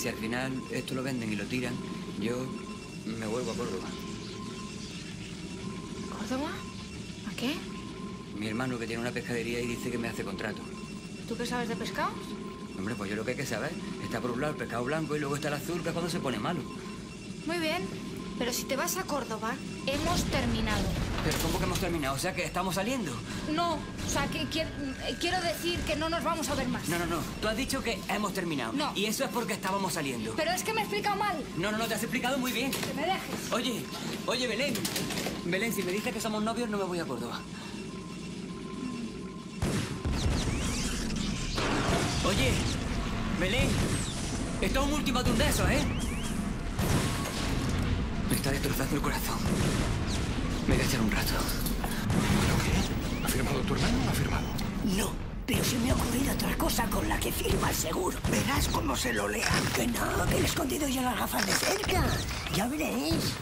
si al final esto lo venden y lo tiran, yo me vuelvo a Córdoba. ¿Córdoba? ¿A qué? Mi hermano que tiene una pescadería y dice que me hace contrato. ¿Tú qué sabes de pescados? Hombre, pues yo lo que hay que saber. Está por un lado el pescado blanco y luego está el azul, que es cuando se pone malo. Muy bien. Pero si te vas a Córdoba, hemos terminado. Pero ¿cómo que hemos terminado? O sea, que estamos saliendo. No, o sea, que quiero, eh, quiero decir que no nos vamos a ver más. No, no, no. Tú has dicho que hemos terminado. No. Y eso es porque estábamos saliendo. Pero es que me he explicado mal. No, no, no, te has explicado muy bien. Que me dejes. Oye, oye, Belén. Belén, si me dices que somos novios, no me voy a Córdoba. Oye, Belén. Esto es un ultimátum de esos, ¿eh? Me está destrozando el corazón. Me voy a echar un rato. ¿Pero qué? ¿Ha firmado tu hermano o no ha firmado? No, pero se me ha ocurrido otra cosa con la que firma el seguro. Verás cómo se lo lea. Que no, que le he escondido yo las gafas de cerca. Ya veréis.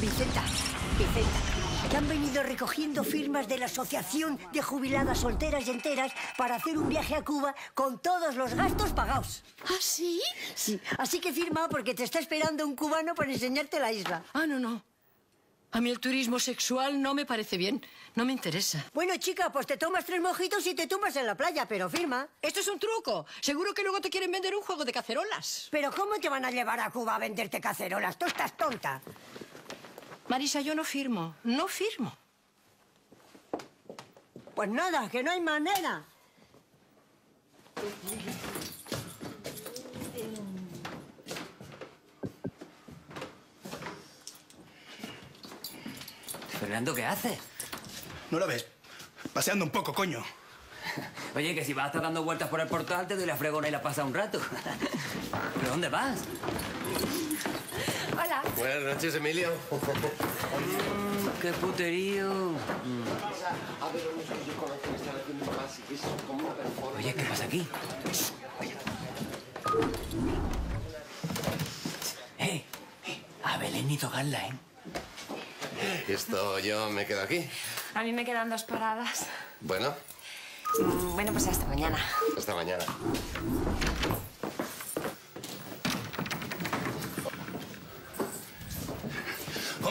Vicenta, Vicenta, que han venido recogiendo firmas de la Asociación de Jubiladas Solteras y Enteras para hacer un viaje a Cuba con todos los gastos pagados. ¿Ah, sí? Sí, así que firma porque te está esperando un cubano para enseñarte la isla. Ah, no, no. A mí el turismo sexual no me parece bien. No me interesa. Bueno, chica, pues te tomas tres mojitos y te tumbas en la playa, pero firma. Esto es un truco. Seguro que luego te quieren vender un juego de cacerolas. Pero ¿cómo te van a llevar a Cuba a venderte cacerolas? Tú estás tonta. Marisa, yo no firmo. No firmo. Pues nada, que no hay manera. Fernando, ¿qué haces? ¿No lo ves? Paseando un poco, coño. Oye, que si vas dando vueltas por el portal, te doy la fregona y la pasa un rato. ¿Pero dónde vas? Buenas noches, Emilio. Mm, ¡Qué puterío! Mm. Oye, ¿qué pasa aquí? ¡Eh! eh, A Belén ni tocarla, ¿eh? Esto yo me quedo aquí. A mí me quedan dos paradas. Bueno, Mm, Bueno, pues hasta mañana. hasta mañana.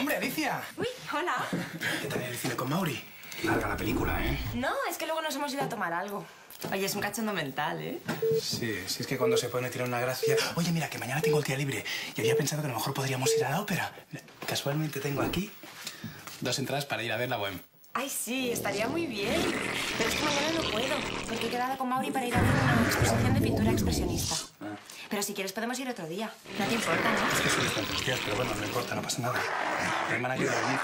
¡Hombre, Alicia! Uy, hola. ¿Qué tal el cine con Mauri? Larga la película, ¿eh? No, es que luego nos hemos ido a tomar algo. Oye, es un cachondo mental, ¿eh? Sí, sí, es que cuando se pone tiene una gracia... Oye, mira, que mañana tengo el día libre y había pensado que a lo mejor podríamos ir a la ópera. Casualmente tengo aquí dos entradas para ir a ver la Bohème. Ay, sí, estaría muy bien. Pero es que mañana no puedo, porque he quedado con Mauri para ir a ver una exposición de pintura expresionista. Pero si quieres podemos ir otro día. No te importa, ¿no? Es que soy tantos días, pero bueno, no importa, no pasa nada. Mi hermana quiere dormir.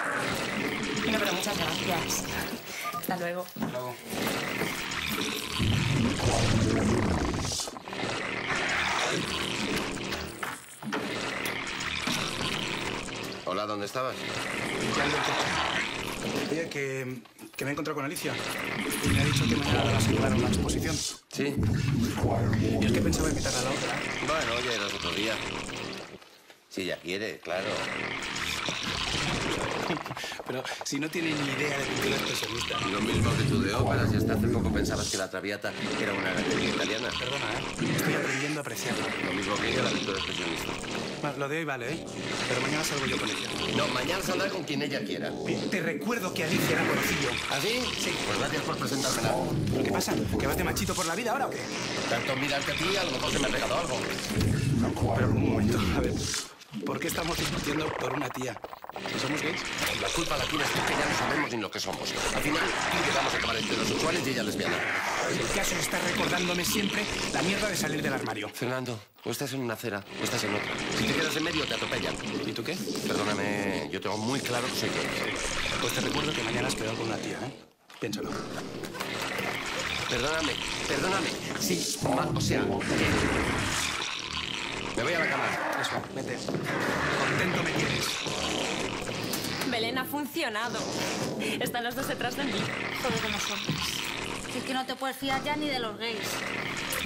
Bueno, pero muchas gracias. Hasta luego. Luego. Hola, ¿dónde estabas? Oye, que, que me he encontrado con Alicia. Y me ha dicho que mañana a llevar a una exposición. Sí. Y es que pensaba invitarla a la ópera. Bueno, ya irás otro día. Si ella quiere, claro. Pero si no tiene ni idea de pintura expresionista. Lo mismo que tú de óperas y hasta hace poco pensabas que la Traviata era una galería italiana. Perdona, ¿eh? Estoy aprendiendo a apreciarla. Lo mismo que ella, la pintura expresionista. Bueno, lo de hoy vale, ¿eh? Pero mañana salgo yo con ella. No, mañana saldrá con quien ella quiera. Te recuerdo que Alicia la conocí yo. ¿Así? Sí. Pues gracias por presentármela. ¿Pero qué pasa? ¿Que vas de machito por la vida ahora o qué? Tanto mirarte a ti, a lo mejor se me ha pegado algo. Pero un momento, a ver. ¿Por qué estamos discutiendo por una tía? ¿Si somos gays? La culpa la tienes tú, que ya no sabemos ni lo que somos. Al final, tú y yo vamos a acabar heterosexuales y ella lesbiana. El caso está recordándome siempre la mierda de salir del armario. Fernando, o estás en una acera o estás en otra. Si te quedas en medio, te atropellan. ¿Y tú qué? Perdóname, yo tengo muy claro que soy gay. Pues te recuerdo que mañana has quedado con una tía, ¿eh? Piénsalo. Perdóname, perdóname. Sí, o sea, que... Me voy a la cama. Eso, vete. Contento me tienes. Belén ha funcionado. Están los dos detrás de mí. Joder con que es que no te puedes fiar ya ni de los gays.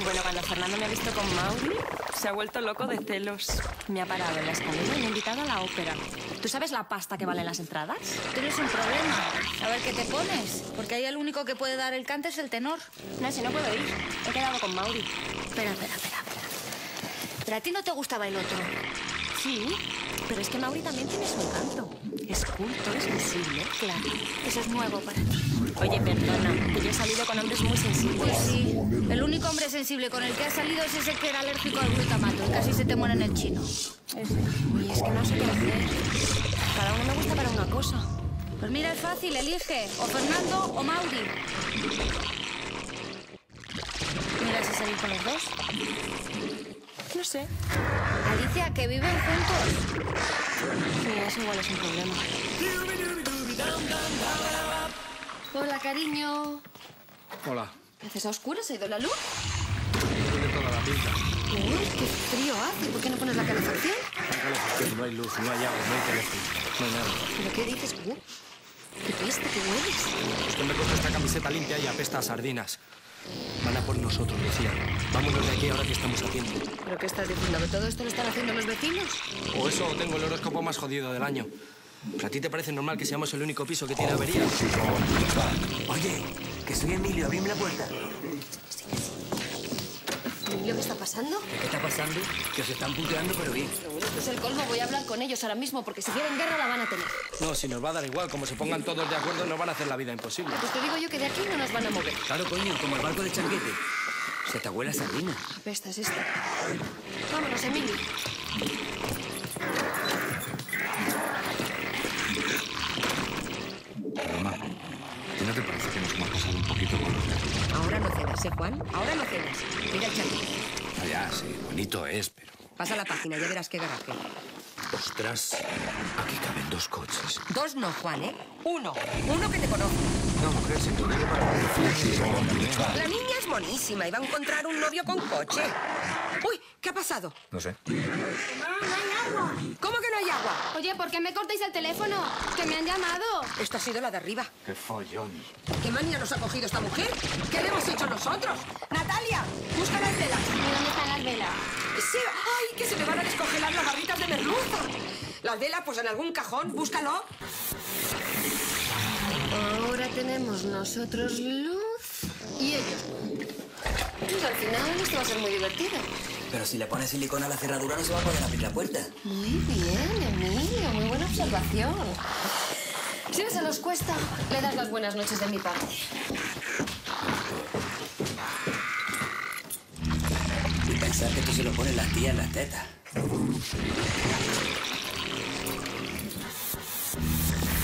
Bueno, cuando Fernando me ha visto con Mauri, se ha vuelto loco de celos. Me ha parado en la escalera y me ha invitado a la ópera. ¿Tú sabes la pasta que valen las entradas? Tienes un problema. A ver qué te pones. Porque ahí el único que puede dar el cante es el tenor. No, si no puedo ir. He quedado con Mauri. Espera, espera, espera. Pero a ti no te gustaba el otro. Sí, pero es que Mauri también tiene su encanto. Es culto, es visible. Claro, eso es nuevo para ti. Oye, perdona, que yo he salido con hombres muy sensibles. Pues sí, el único hombre sensible con el que has salido es ese que era alérgico al glutamato y casi se te muere en el chino. Uy, es que no sé qué hacer. Cada uno me gusta para una cosa. Pues mira, es fácil, elige. O Fernando o Mauri. Mira si salir con los dos. No sé. Alicia, que viven juntos. Sí, eso igual es un problema. Hola, cariño. Hola. ¿Qué haces a oscuras? ¿Ha ido la luz? Tiene toda la pinta. Uy, qué frío hace. ¿Por qué no pones la calefacción? No hay luz, no hay agua, no hay teléfono, no hay nada. ¿Pero qué dices? Uh, ¿Qué peste? ¿Qué hueles? Es que me coge esta camiseta limpia y apesta a sardinas. Van a por nosotros, Lucía. Vámonos de aquí ahora que estamos a tiempo. ¿Pero qué estás diciendo? ¿Que todo esto lo están haciendo los vecinos? O eso o tengo el horóscopo más jodido del año. ¿Pero a ti te parece normal que seamos el único piso que tiene averías? Oye, que soy Emilio, abrime la puerta. ¿Emilio, qué está pasando? ¿Qué está pasando? Que os están puteando, pero bien. Esto es el colmo. Voy a hablar con ellos ahora mismo porque si quieren guerra la van a tener. No, si nos va a dar igual. Como se pongan todos de acuerdo, nos van a hacer la vida imposible. Pues te digo yo que de aquí no nos van a mover. Claro, coño, como el barco de changuete. Se te abuela sardina. Apestas esta. Vámonos, Emilio. Paloma, ¿a ti no te parece que nos hemos pasado un poquito con los? Ahora no cenas, ¿eh, Juan? Ahora no cenas. Mira el chaquito. Ah, ya, sí, bonito es, pero... Pasa la página, ya verás qué garaje. Ostras, aquí caben dos coches. Dos no, Juan, ¿eh? Uno. Uno que te conozco. No, mujer, si tú vienes para... La niña es monísima y va a encontrar un novio con coche. Uy, ¿qué ha pasado? No sé. ¿Cómo que no hay agua? Oye, ¿por qué me cortáis el teléfono? Que me han llamado. Esto ha sido la de arriba. Qué follón. ¿Qué manía nos ha cogido esta mujer? ¿Qué le hemos hecho nosotros? Natalia, busca las velas. ¿Y dónde están las velas? Sí, ¡Ay, que se me van a descongelar las barritas de merluza! Las velas, pues en algún cajón, búscalo. Ahora tenemos nosotros luz y ellos. Pues al final esto va a ser muy divertido. Pero si le pones silicona a la cerradura no se va a poder abrir la puerta. Muy bien, Emilio. Muy buena observación. Si se nos cuesta, le das las buenas noches de mi parte. Y pensar que tú se lo ponen las tías en las tetas.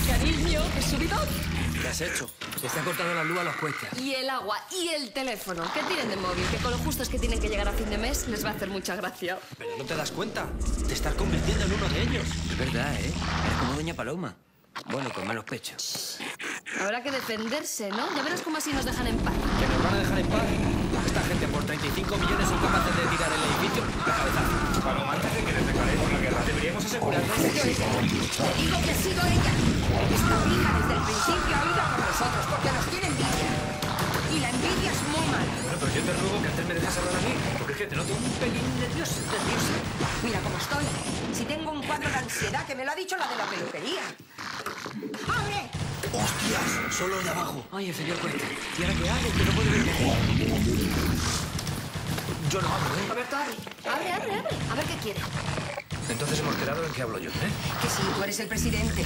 Cariño, ¿qué subidón? ¿Qué has hecho? Que se han cortado la luz a los cuestas. Y el agua y el teléfono. Que tienen de móvil, que con lo justos que tienen que llegar a fin de mes les va a hacer mucha gracia. Pero no te das cuenta. Te estás convirtiendo en uno de ellos. Es verdad, ¿eh? Eres como Doña Paloma. Bueno, con menos pecho. Habrá que defenderse, ¿no? Ya verás cómo así nos dejan en paz. ¿Que nos van a dejar en paz? Esta gente por 35 millones son capaces de tirar el edificio de cabezazo. Paloma, antes de que nos declaremos la guerra, Te digo que ha sido ella. Esta hija desde el principio ha ido por nosotros porque nos tiene envidia. Y la envidia es muy mala. Bueno, pero yo te ruego que antes me dejes hablar a mí, porque es que te noto un pelín nervioso. Nerviosa. Mira cómo estoy. Si tengo un cuadro de ansiedad, que me lo ha dicho la de la peluquería. ¡Abre! ¡Hostias! Solo de abajo. Ay, el señor Cuesta. ¿Y ahora qué hago? Que no puedo ver Yo no hablo, ¿eh? Roberto, abre. Abre, abre, abre. A ver qué quiere. Entonces hemos quedado en que hablo yo, ¿eh? Que sí, tú eres el presidente.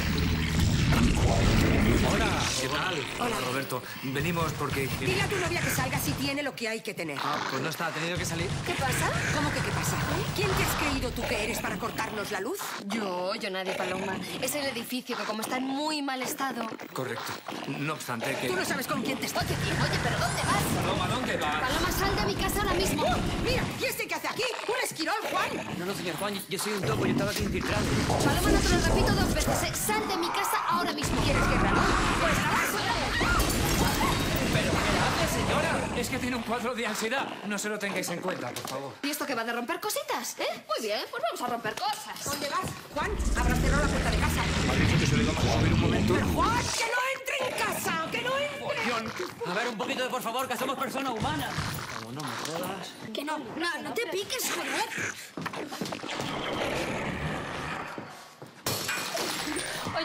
Hola, ¿qué tal? Hola, Roberto. Venimos porque... Dile a tu novia que salga si tiene lo que hay que tener. Ah, pues no está, ha tenido que salir. ¿Qué pasa? ¿Cómo que qué pasa? ¿Quién te has creído tú que eres para cortarnos la luz? Yo, yo nadie, Paloma. Es el edificio que como está en muy mal estado... Correcto. No obstante que... Tú no sabes con quién te estás. Oye, oye, ¿pero dónde vas? Paloma, ¿dónde vas? Paloma, sal de mi casa ahora mismo. Mira, ¿y este qué hace aquí? ¡Un esquirol, Juan! No, no, señor Juan, yo soy un topo, yo estaba aquí infiltrado. Paloma, no te lo repito dos veces. ¿eh? Sal de mi casa ahora mismo. ¿Quieres guerra, no? Pues ¿Pero qué hace, señora? Es que tiene un cuadro de ansiedad. No se lo tengáis en cuenta, por favor. ¿Y esto qué va de romper cositas? ¿Eh? Muy bien, pues vamos a romper cosas. ¿Dónde vas? Juan, habrás cerrado la puerta de casa. Que se lo íbamos a subir un momento. ¡Juan, que no entre en casa! ¡Que no A ver, un poquito de por favor, que somos personas humanas. Como no me jodas. Que no, no, no te piques, joder.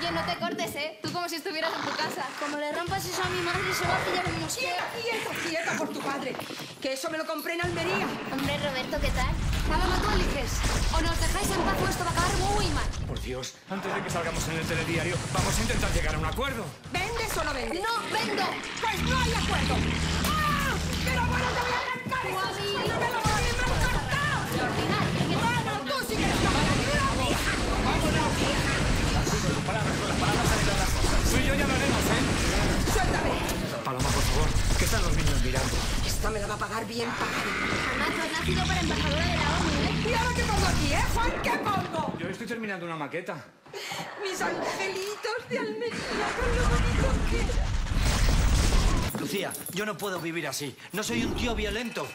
Oye, no te cortes, ¿eh? Tú como si estuvieras en tu casa. Como le rompas eso a mi madre, se va a pillar un mosqueo. Quieta, quieta por tu padre. Que eso me lo compré en Almería. Hombre, Roberto, ¿qué tal? Paloma, tú eliges. O nos dejáis en paz o esto va a acabar muy mal. Por Dios, antes de que salgamos en el telediario, vamos a intentar llegar a un acuerdo. ¿Vendes o no vendes? ¡No, vendo! Pues no hay acuerdo. ¡Ah! Pero bueno, te voy a arrancar suya, me lo voy a arrancar. Ordinaria, ¿qué Bueno, tú sí que eres capaz de ayudarme. Tú y yo ya lo haremos, ¿eh? Suéltame. Paloma, por favor, que están los niños mirando. Esta me la va a pagar bien pagada. Tú has nacido para embajadora de la ONU, ¿eh? ¿Y ahora qué pongo aquí, eh, Juan? ¿Qué pongo? Yo estoy terminando una maqueta. Mis angelitos de Almería, con lo bonito que era. Lucía, yo no puedo vivir así. No soy un tío violento.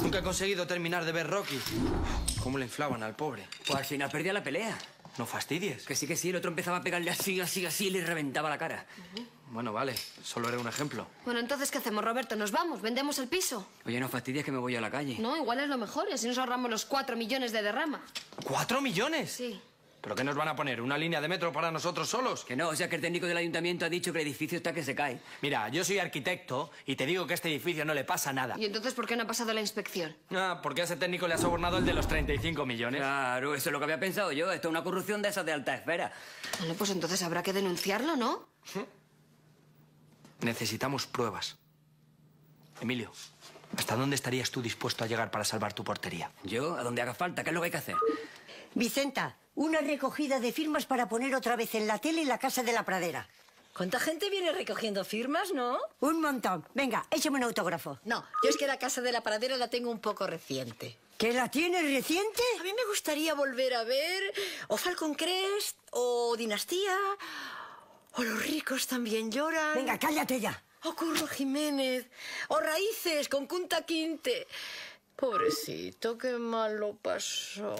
Nunca he conseguido terminar de ver Rocky. ¿Cómo le inflaban al pobre? Pues al final perdía la pelea. No fastidies. Que sí, que sí, el otro empezaba a pegarle así, así, así y le reventaba la cara. Bueno, vale, solo era un ejemplo. Bueno, entonces, ¿qué hacemos, Roberto? ¿Nos vamos? ¿Vendemos el piso? Oye, no fastidies que me voy a la calle. No, igual es lo mejor y así nos ahorramos los cuatro millones de derrama. ¿Cuatro millones? Sí. ¿Pero qué nos van a poner? ¿Una línea de metro para nosotros solos? Que no, o sea que el técnico del ayuntamiento ha dicho que el edificio está que se cae. Mira, yo soy arquitecto y te digo que a este edificio no le pasa nada. ¿Y entonces por qué no ha pasado la inspección? Ah, porque a ese técnico le ha sobornado el de los 35 millones. Claro, eso es lo que había pensado yo. Esto es una corrupción de esas de alta esfera. Bueno, pues entonces habrá que denunciarlo, ¿no? Necesitamos pruebas. Emilio, ¿hasta dónde estarías tú dispuesto a llegar para salvar tu portería? Yo, a donde haga falta, ¿qué es lo que hay que hacer? Vicenta, una recogida de firmas para poner otra vez en la tele la casa de la pradera. ¿Cuánta gente viene recogiendo firmas, no? Un montón. Venga, échame un autógrafo. No, yo es que la casa de la pradera la tengo un poco reciente. ¿Que la tienes reciente? A mí me gustaría volver a ver o Falcon Crest o Dinastía o Los ricos también lloran. Venga, cállate ya. O Curro Jiménez o Raíces con Kunta Quinte. Pobrecito, qué mal lo pasó.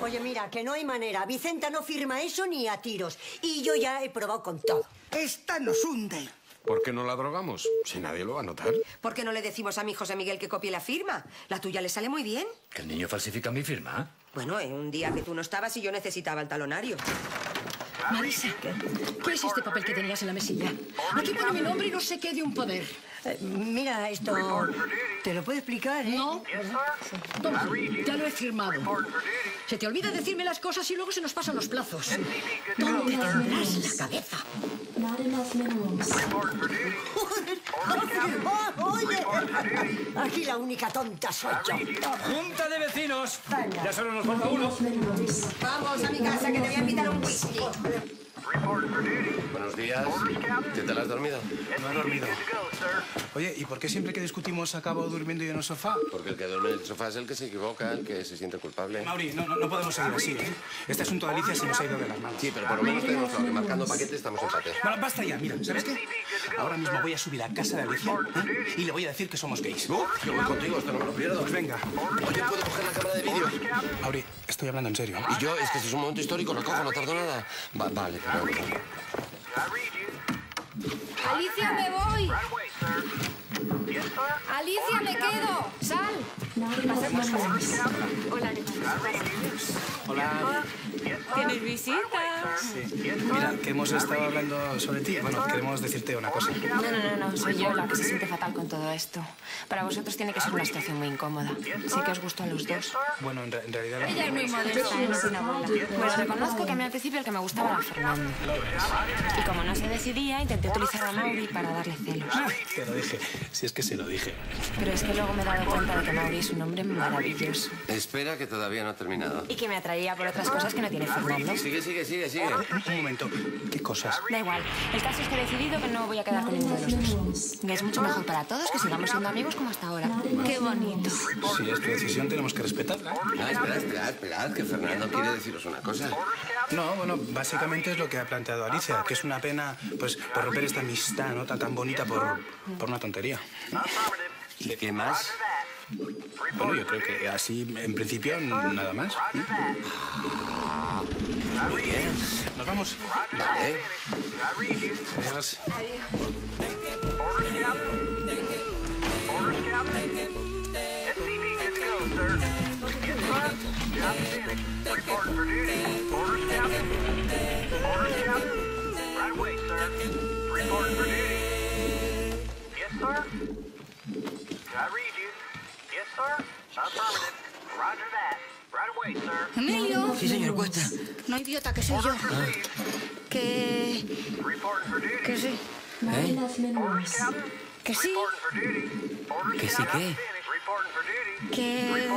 Oye, mira, que no hay manera. Vicenta no firma eso ni a tiros. Y yo ya he probado con todo. Esta nos hunde. ¿Por qué no la drogamos? Si nadie lo va a notar. ¿Por qué no le decimos a mi José Miguel que copie la firma? La tuya le sale muy bien. ¿Que el niño falsifica mi firma? Bueno, en un día que tú no estabas y yo necesitaba el talonario. Marisa, ¿qué es este papel que tenías en la mesilla? Aquí pone mi nombre y no sé qué de un poder. Mira, esto... ¿Te lo puedo explicar, eh? No. Toma, ya lo he firmado. Se te olvida decirme las cosas y luego se nos pasan los plazos. ¿Dónde tendrás la cabeza? Oye, aquí la única tonta soy yo. ¡Junta de vecinos! Ya solo nos falta uno. Vamos a mi casa que te voy a invitar a un whisky. Buenos días. ¿Qué tal has dormido? No he dormido. Oye, ¿y por qué siempre que discutimos acabo durmiendo yo en el sofá? Porque el que duerme en el sofá es el que se equivoca, el que se siente culpable. Mauri, no, no, no podemos seguir así, ¿eh? Este asunto de Alicia se nos ha ido de las manos. Sí, pero por lo menos tenemos claro que marcando paquete estamos empate. Bueno, basta ya, mira, ¿sabes qué? Ahora mismo voy a subir a casa de Alicia ¿eh? y le voy a decir que somos gays. ¡Uh! Yo voy contigo, esto no me lo pierdo. Pues venga. Oye, ¿puedo coger la cámara de vídeo? Mauri, estoy hablando en serio. Y yo, es que este es un momento histórico, lo cojo, no tardo nada. Va- vale. Alicia, me voy. Alicia, me quedo. Sal. Hola, Hola. ¿Tienes visitas? Sí. Mira, que hemos estado hablando sobre ti. Bueno, queremos decirte una cosa. No, no, no, no, soy yo la que se siente fatal con todo esto. Para vosotros tiene que ser una situación muy incómoda. Sé que os gustó a los dos. Bueno, en, re- en realidad... Ella es muy modesta, es una abuela. Pues reconozco que a mí al principio el que me gustaba era Fernando. Y como no se decidía, intenté utilizar a Mauri para darle celos. Te lo dije. Si es que se lo dije. Pero es que luego me he dado cuenta de que Mauri es un hombre maravilloso. Espera, que todavía no ha terminado. Y que me atraía por otras cosas que no tiene Fernando. Sigue, sigue, sigue, sigue. Un momento. ¿Qué cosas? Da igual. El caso es que he decidido que no voy a quedar con ninguno de los dos. Es mucho mejor para todos que sigamos siendo amigos como hasta ahora. Qué bonito. Si es tu decisión, tenemos que respetarla. Ah, esperad, esperad, esperad, que Fernando quiere deciros una cosa. No, bueno, básicamente es lo que ha planteado Alicia, que es una pena, pues, por romper esta amistad, ¿no? Tan, tan bonita por, por una tontería. ¿Y qué más? Bueno, yo creo que así, en principio, nada más. Muy bien. Nos vamos. Vale. Adiós. For duty. Sir. Yes, sir. I read Emilio. Sí, señor Cuesta. No, idiota, que soy yo. Que... For duty. Que sí. ¿Eh? Que sí. ¿Que sí qué? Que...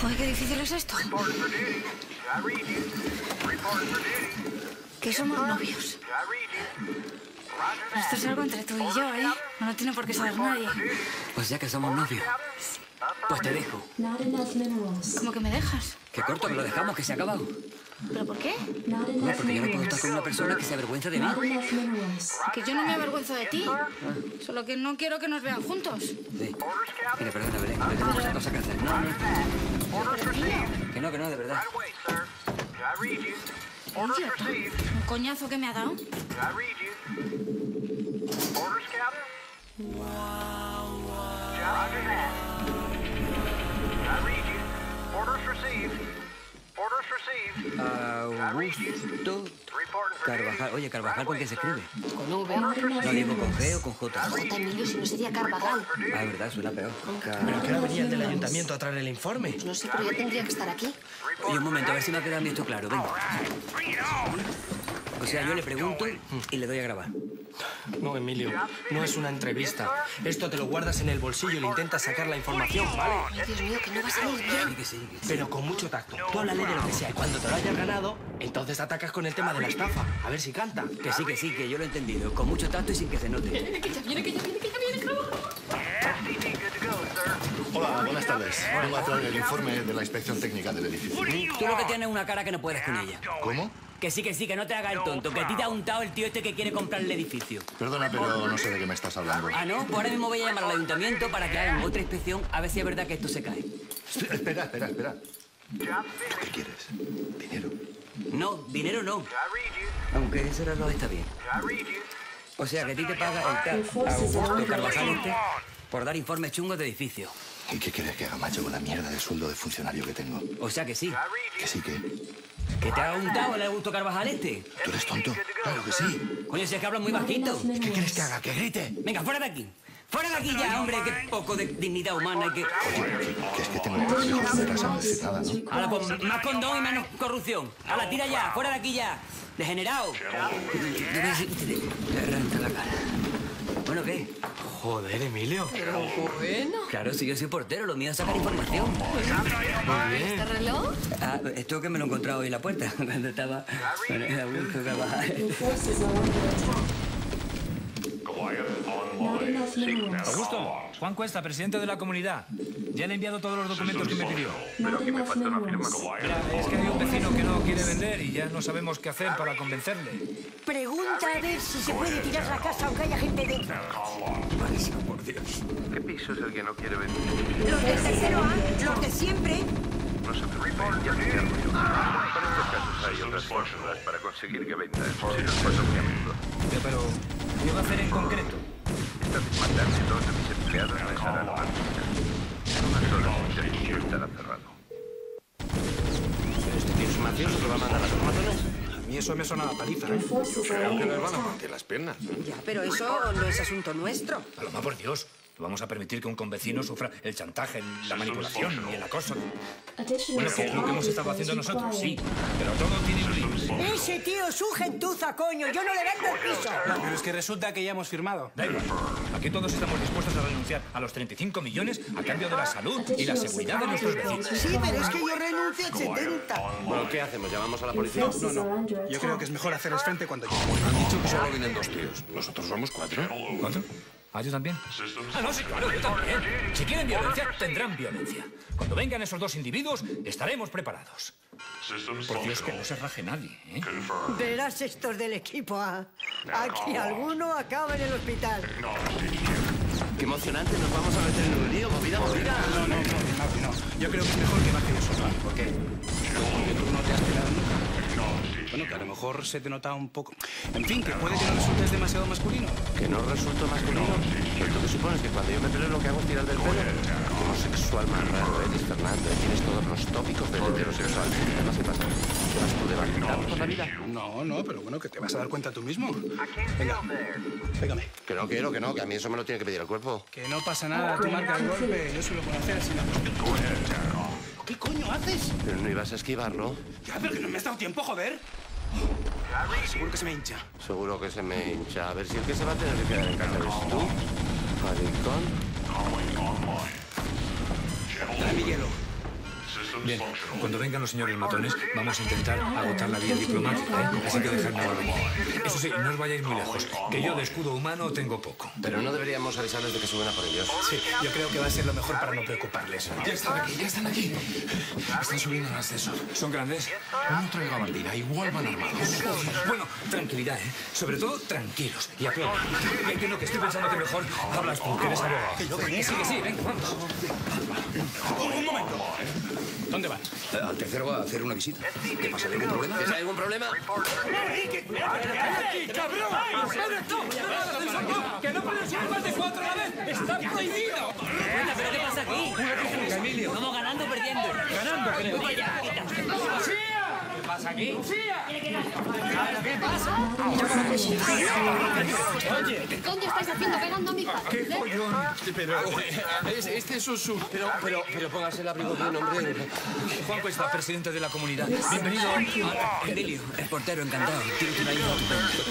Joder, qué difícil es esto. Que somos novios. Esto es algo entre tú y yo, ¿eh? No lo tiene por qué saber nadie. O sea que somos novios. Pues te dejo. ¿Cómo que me dejas? Que corto, que lo dejamos, que se ha acabado. ¿Pero por qué? Hombre, porque yo no puedo estar con una persona que se avergüenza de mí. Que yo no me avergüenzo de ti. Solo que no quiero que nos vean juntos. Sí. Mira, perdona, Belén, que tengo muchas cosas que hacer. No, no. Que no, que no, de verdad. Idiota. Un coñazo que me ha dado. Augusto Carvajal. Oye, Carvajal, ¿con qué se escribe? Con V. No digo con G o con J. J. Emilio, si no sería Carvajal. Ah, es verdad, suena peor. ¿Pero qué hora venía el del ayuntamiento a traer el informe? No sé, pero ya tendría que estar aquí. Oye, un momento, a ver si me ha quedado esto claro. Ven. O sea, yo le pregunto y le doy a grabar. No, Emilio, no es una entrevista. Esto te lo guardas en el bolsillo y le intentas sacar la información, ¿vale? Dios mío, que no va a salir bien. Que sí, que sí. Pero con mucho tacto. Tú háblale de lo que sea y cuando te lo hayas ganado, entonces atacas con el tema de la estafa. A ver si canta. Que sí, que sí, que yo lo he entendido. Con mucho tacto y sin que se note. Que ya viene, que ya viene, que ya viene. Hola, buenas tardes. Vengo a traer el informe de la inspección técnica del edificio. Tú lo que tienes es una cara que no puedes con ella. ¿Cómo? Que sí, que sí, que no te hagas el tonto. Que a ti te ha untado el tío este que quiere comprar el edificio. Perdona, pero no sé de qué me estás hablando. Ah, ¿no? Pues ahora mismo voy a llamar al ayuntamiento para que hagan otra inspección a ver si es verdad que esto se cae. Espera, espera, espera. ¿Qué quieres? ¿Dinero? No, dinero no. Aunque ese reloj está bien. O sea, que a ti te paga el tal Augusto Carvajal este por dar informes chungos de edificio. ¿Y qué quieres que haga, macho, con la mierda de sueldo de funcionario que tengo? O sea que sí. Que sí, que... ¿Que te ha untado el Augusto Carvajal este? ¿Tú eres tonto? Claro que sí. Coño, si es que hablan muy bajito. ¿Qué quieres que haga? ¿Que grite? Venga, fuera de aquí. Fuera de aquí ya, hombre, qué poco de dignidad humana que... Que es que tengo hijos de casa, no. Ahora, pues, más condón y menos corrupción. A la tira ya, fuera de aquí ya. Degenerado. La cara. Bueno, ¿qué? Joder, Emilio. Pero bueno. Claro, si yo soy portero, lo mío es sacar información. Muy ¿Este reloj? Ah, esto que me lo he encontrado hoy en la puerta, cuando estaba el Augusto Juan Cuesta, presidente de la comunidad. Ya le he enviado todos los documentos que me pidió. Pero aquí me falta una firma. Mira, es que hay un vecino que no quiere vender y ya no sabemos qué hacer para convencerle. Pregunta a ver si se puede tirar la casa aunque haya gente dentro. Por Dios. ¿Qué piso es el que no quiere vender? Los del tercero A, los de siempre. No se preocupe, ya me. Para estos casos hay otras fórmulas para conseguir que venda. Si nos pasa muy a menudo. Ya, Pero, ¿qué va a hacer en concreto? Esta misma tarde dos de mis empleados les harán una visita. En unas horas el servicio estará cerrado. ¿Pero este tío es mafioso que va a mandar a sus matones? A mí eso me suena a paliza, ¿eh? Creo que les van a partir las piernas. Ya, pero eso no es asunto nuestro. Paloma, por Dios. No vamos a permitir que un convecino sufra el chantaje, la manipulación y el acoso. Bueno, que es lo que hemos estado haciendo nosotros, sí. Pero todo tiene un límite. Ese tío es un gentuza, coño. Yo no le vendo el piso. Pero es que resulta que ya hemos firmado. Da igual. Aquí todos estamos dispuestos a renunciar a los 35 millones a cambio de la salud y la seguridad de nuestros vecinos. Sí, pero es que yo renuncio a 70. Bueno, ¿qué hacemos? ¿Llamamos a la policía? No, no. Yo creo que es mejor hacerles frente cuando llegue. Han dicho que solo vienen dos tíos. Nosotros somos cuatro. ¿Cuánto? ¿Ah, yo también? Ah, no, sí, claro, yo también. Si quieren violencia, tendrán violencia. Cuando vengan esos dos individuos, estaremos preparados. Por Dios, que no se raje nadie, ¿eh? Verás estos del equipo A. Aquí alguno acaba en el hospital. Qué emocionante, nos vamos a meter en un lío, movida, movida. No, no, no, Mauri, no. Yo creo que es mejor que baje de sofá. ¿Por qué? Porque tú no te has pelado nunca. Bueno, que a lo mejor se te nota un poco. En fin, que puede que no resultes demasiado masculino. Que no resulto masculino. Pero tú qué supones que cuando yo me peleo lo que hago es tirar del pelo. Homosexual más raro eres, Fernando. ¿eh? Tienes todos los tópicos del heterosexual. Además, ¿qué pasa? ¿Qué vas tú de vacilado por la vida? No, no, pero bueno, que te vas a dar cuenta tú mismo. Venga, pégame. Que no quiero, que no, que a mí eso me lo tiene que pedir el cuerpo. Que no pasa nada, tú marca el golpe. Yo suelo conocer así la Pero no ibas a esquivarlo. Ya, pero que no me has dado tiempo, joder. Seguro que se me hincha. Seguro que se me hincha. A ver si el que se va a tener que quedar en casa eres tú. Maricón. Dale mi hielo. Bien, cuando vengan los señores matones, vamos a intentar agotar la vía diplomática, ¿eh? Así que dejadme hablar. Eso sí, no os vayáis muy lejos, que yo de escudo humano tengo poco. Pero no deberíamos avisarles de que suben a por ellos. Sí, yo creo que va a ser lo mejor para no preocuparles. Ya están aquí, ya están aquí. Están subiendo al ascenso. ¿Son grandes? No traigo gabardina, igual van armados. Bueno, tranquilidad, ¿eh? Sobre todo, tranquilos. Y aplaudan. Y entiendo que estoy pensando que mejor hablas tú, que eres abogado. Que que Sí, que sí, venga, vamos. Un momento. ¿Dónde van? Eh, Al tercero va a hacer una visita. ¿Qué pasa? ¿Algún problema? ¿Tienes algún problema? ¡Que no pueden ser más de cuatro a la vez! ¡Está prohibido! ¿Pero qué pasa aquí? Emilio. ¿Vamos ganando o perdiendo? Ganando, creo. Vaya. ¿Qué pasa aquí? ¿Qué pasa? Oye, ¿qué coño estáis haciendo pegando a mi padre? Pero, eh, este es un su... Pero, pero, pero póngase el abrigo bien, hombre. Juan Cuesta, presidente de la comunidad. Bienvenido a... El portero, encantado. Una hija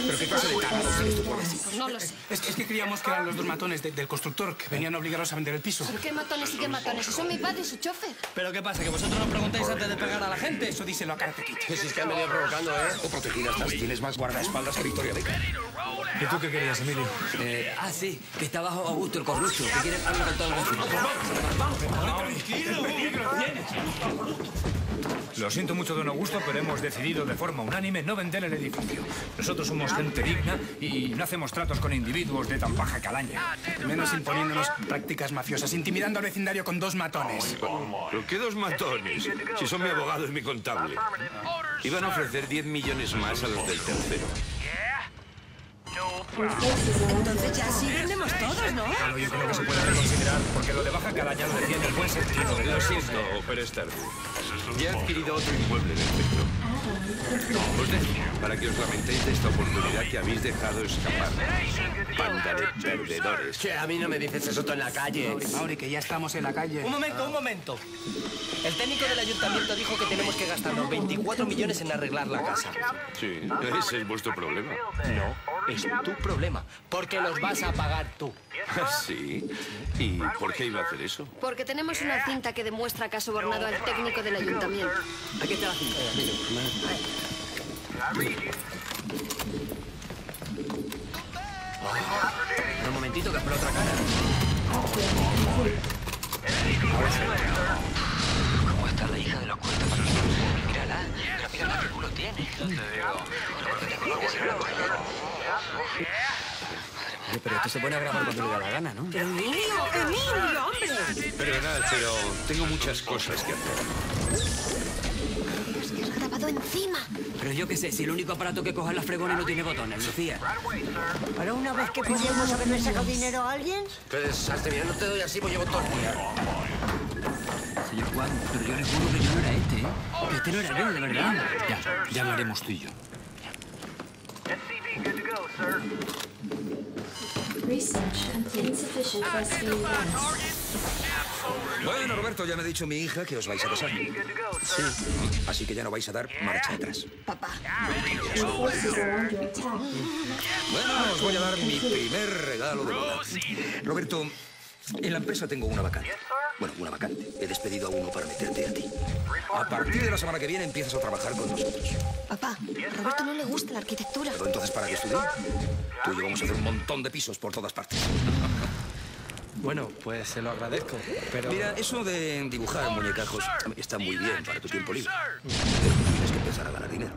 ¿Pero qué clase de? Pues no lo sé. Es, que creíamos que eran los dos matones de- del constructor que venían a obligarnos a vender el piso. ¿Pero qué matones y qué matones? Si son mi padre y su chofer. ¿Pero qué pasa? ¿Que vosotros no preguntáis antes de pegar a la gente? Eso díselo a Karate Kid. Es que han venido provocando, ¿eh? O protegida estás. Tienes más guardaespaldas que Victoria Beckham. ¿Y tú qué querías, Emilio? Eh, ah, sí, que está bajo Augusto el corrupto, que quiere hablar con todos los vecinos. Lo siento mucho, don Augusto, pero hemos decidido de forma unánime no vender el edificio. Nosotros somos gente digna y no hacemos tratos con individuos de tan baja calaña. Menos imponiéndonos prácticas mafiosas, intimidando al vecindario con dos matones. ¿Pero qué dos matones? Si son mi abogado y mi contable. Iban a ofrecer 10 millones más a los del tercero. Entonces ya sí vendemos todos, ¿no? Claro, yo creo que se puede reconsiderar, porque lo de baja calaña lo decía en el buen sentido. Lo siento, pero es tarde. Ya he adquirido otro inmueble en el centro. Os dejo para que os lamentéis de esta oportunidad que habéis dejado escapar. Banda de perdedores. Che, a mí no me dices eso tú en la calle. Mauri, que ya estamos en la calle. Un momento, un momento. El técnico del ayuntamiento dijo que tenemos que gastarnos 24 millones en arreglar la casa. Sí, ese es vuestro problema. No, es tu problema, porque los vas a pagar tú. ¿Sí? ¿Y por qué iba a hacer eso? Porque tenemos una cinta que demuestra que ha sobornado al técnico del ayuntamiento. Aquí está la cinta. Un momentito, que es por la otra cara. ¿Cómo está la hija de los cuentos? Mírala, mírala qué culo tiene. Oye, pero esto se pone a grabar cuando le da la gana, ¿no? Emilio, Emilio, hombre. Perdonad, pero tengo muchas cosas que hacer. Es que has grabado encima. Pero yo qué sé, si el único aparato que coja la fregona no tiene botones, Lucía. Pero una vez que podemos haberle sacado dinero a alguien, Pues, hasta mira, no te doy así, pues llevo todo el día. Señor Juan, pero yo le juro que yo no era este, ¿eh? Que este no era yo, de verdad. Ya, ya hablaremos tú y yo. SCV, good to go, sir. Research complete. Insufficient breastfeeding units. Bueno, Roberto, ya me ha dicho mi hija que os vais a casar. Sí. Así que ya no vais a dar marcha atrás. Attack. Bueno, os voy a dar mi primer regalo de boda. Roberto, en la empresa tengo una vacante. Bueno, una vacante. He despedido a uno para meterte a ti. A partir de la semana que viene empiezas a trabajar con nosotros. Papá, a Roberto no le gusta la arquitectura. Pero entonces, ¿para qué estudiar? Tú y yo vamos a hacer un montón de pisos por todas partes. Bueno, pues se lo agradezco, pero... Mira, eso de dibujar muñecajos está muy bien para tu tiempo libre. Pero tienes que empezar a ganar dinero.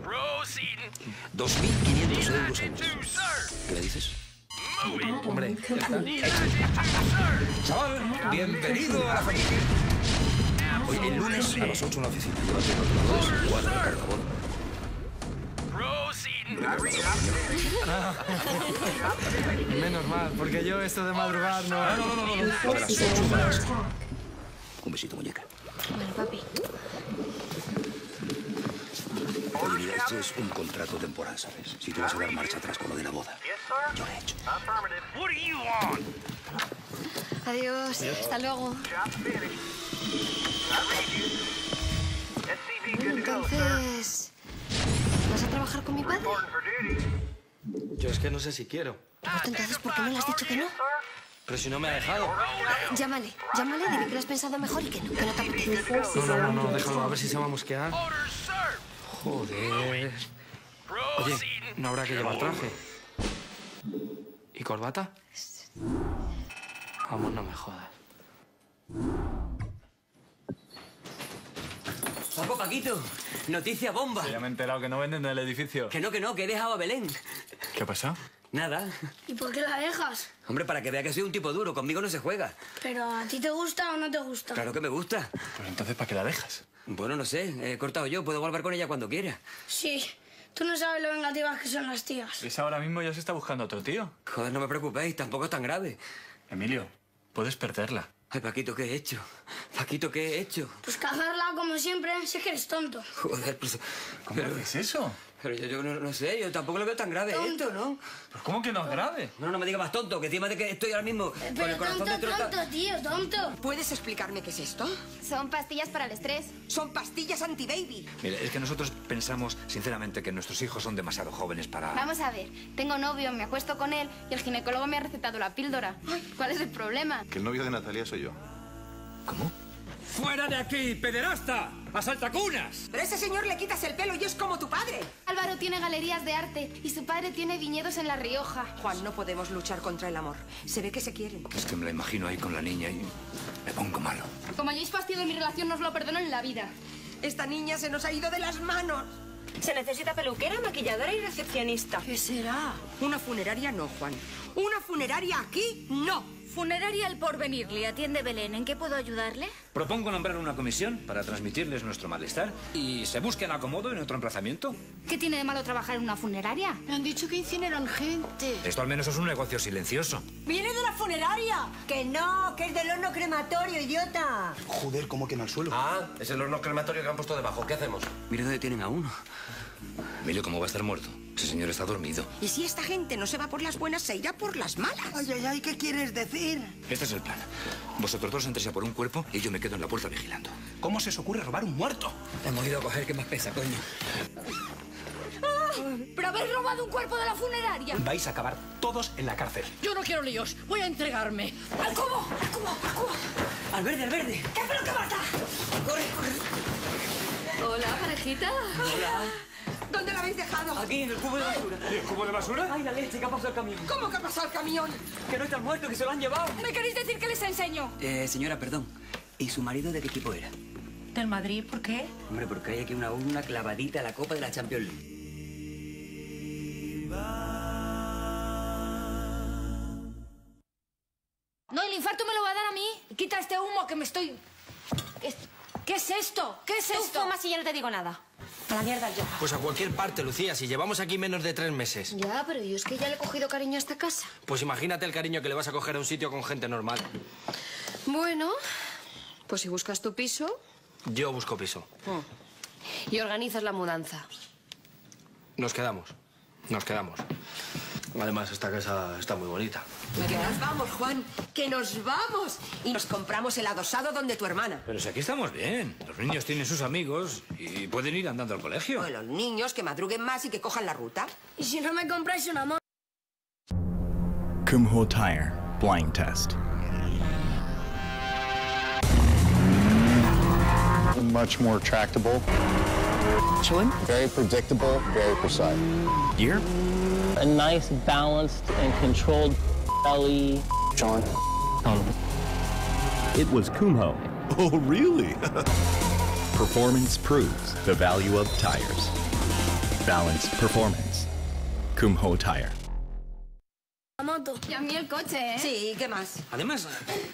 2.500 euros al mes. ¿Qué me dices? Hombre, Chaval, bienvenido a la familia. Oye, el lunes a las 8 en la oficina. Llévate y. Menos mal, porque yo esto de madrugar no... No, no, no, no, no. Lo de las 8 vas. Un besito, muñeca. Bueno, papi. Oye, mira, esto es un contrato temporal, ¿sabes? Si te vas a dar marcha atrás con lo de la boda. Yo lo he hecho. Adiós. Hasta luego. Entonces... ¿Vas a trabajar con mi padre? Yo es que no sé si quiero. Pues entonces, ¿por qué no le has dicho que no? Pero si no me ha dejado. Llámale, llámale, dile que lo has pensado mejor y que no, que no te apetece. No, no, no, no, déjalo, a ver si se va a mosquear. Joder. Oye, ¿no habrá que llevar traje? ¿Y corbata? Vamos, no me jodas. Paco, Paquito, noticia bomba. Ya me he enterado que no venden del edificio. Que no, que no, que he dejado a Belén. ¿Qué ha pasado? Nada. ¿Y por qué la dejas? Hombre, para que vea que soy un tipo duro, conmigo no se juega. ¿Pero a ti te gusta o no te gusta? Claro que me gusta. Pues entonces, ¿para qué la dejas? Bueno, no sé, he cortado yo, puedo volver con ella cuando quiera. Sí. Tú no sabes lo vengativas que son las tías. Esa ahora mismo ya se está buscando otro tío. Joder, no me preocupéis, tampoco es tan grave. Emilio, puedes perderla. Ay, Paquito, ¿qué he hecho? Paquito, ¿qué he hecho? Pues cagarla como siempre, sé que eres tonto. Joder, pues... ¿Cómo haces eso? Pero yo, yo no, no sé, yo tampoco lo veo tan grave Tonto. esto, ¿no? ¿Pero cómo que no es grave? No, no me digas más tonto, que encima de que estoy ahora mismo con el Pero corazón tonto, de tonto, tío, tonto. ¿Puedes explicarme qué es esto? Son pastillas para el estrés. Son pastillas anti-baby. Mira, es que nosotros pensamos, sinceramente, que nuestros hijos son demasiado jóvenes para... Vamos a ver, tengo novio, me acuesto con él y el ginecólogo me ha recetado la píldora. ¿Cuál es el problema? Que el novio de Natalia soy yo. ¡Fuera de aquí, pederasta! ¡Asaltacunas! Pero a ese señor le quitas el pelo y es como tu padre. Álvaro tiene galerías de arte y su padre tiene viñedos en La Rioja. Juan, no podemos luchar contra el amor. Se ve que se quieren. Es que me la imagino ahí con la niña y me pongo malo. Como hayáis fastidiado mi relación, no os lo perdono en la vida. Esta niña se nos ha ido de las manos. Se necesita peluquera, maquilladora y recepcionista. ¿Qué será? Una funeraria no, Juan. Una funeraria aquí no. Funeraria El Porvenir, le atiende Belén. ¿En qué puedo ayudarle? Propongo nombrar una comisión para transmitirles nuestro malestar y se busquen acomodo en otro emplazamiento. ¿Qué tiene de malo trabajar en una funeraria? Me han dicho que incineran gente. Esto al menos es un negocio silencioso. ¡Viene de la funeraria! Que no, que es del horno crematorio, idiota. Joder, cómo quema el suelo. Ah, es el horno crematorio que han puesto debajo. ¿Qué hacemos? Mira dónde tienen a uno. Emilio, ¿cómo va a estar muerto? Ese señor está dormido. Y si esta gente no se va por las buenas, se irá por las malas. Ay, ay, ay, ¿qué quieres decir? Este es el plan. Vosotros dos entréis a por un cuerpo y yo me quedo en la puerta vigilando. ¿Cómo se os ocurre robar un muerto? Hemos ido a coger que más pesa, coño. ¡Ah! ¡Pero habéis robado un cuerpo de la funeraria! Vais a acabar todos en la cárcel. Yo no quiero líos. Voy a entregarme. ¡Al cubo! ¡Al cubo! ¡Al cubo! ¡Al verde, al verde! ¡Qué pelo que mata! ¡Corre, corre! Hola, parejita. Hola. ¿Dónde la habéis dejado? Aquí, en el cubo de basura. ¿Y el cubo de basura? ¡Ay, la leche! ¿Qué ha pasado el camión? ¿Cómo que ha pasado el camión? Que no están muertos, que se lo han llevado. ¿Me queréis decir que les enseño? Eh, señora, perdón. ¿Y su marido de qué equipo era? ¿Del Madrid? ¿Por qué? Hombre, porque hay aquí una urna clavadita a la copa de la Champions League. No, el infarto me lo va a dar a mí. Quita este humo que me estoy... ¿Qué, es esto? ¿Qué es Tú esto? fumas y yo no te digo nada. A la mierda yo. Pues a cualquier parte, Lucía, si llevamos aquí menos de tres meses. Ya, pero yo es que ya le he cogido cariño a esta casa. Pues imagínate el cariño que le vas a coger a un sitio con gente normal. Bueno, pues si buscas tu piso Yo busco piso. y organizas la mudanza. Nos quedamos. Nos quedamos. Además, esta casa está muy bonita. Que nos vamos, Juan. Que nos vamos. Y nos compramos el adosado donde tu hermana. Pero si aquí estamos bien. Los niños tienen sus amigos y pueden ir andando al colegio. Bueno, los niños que madruguen más y que cojan la ruta. ¿Y si no me compráis una moto? Kumho Tire Blind Test. Much more tractable. Chilling? Very predictable, very precise. Gear? A nice, balanced, and controlled belly. John. Um, It was Kumho. Oh, really? Performance proves the value of tires. Balanced performance. Kumho Tire. La moto. Y a mí el coche, ¿eh? Sí, ¿qué más? Además,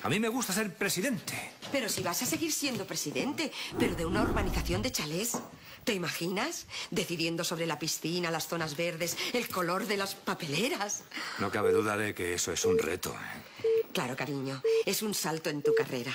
a mí me gusta ser presidente. Pero si vas a seguir siendo presidente, pero de una urbanización de chalés. ¿Te imaginas? Decidiendo sobre la piscina, las zonas verdes, el color de las papeleras. No cabe duda de que eso es un reto. Claro, cariño, es un salto en tu carrera.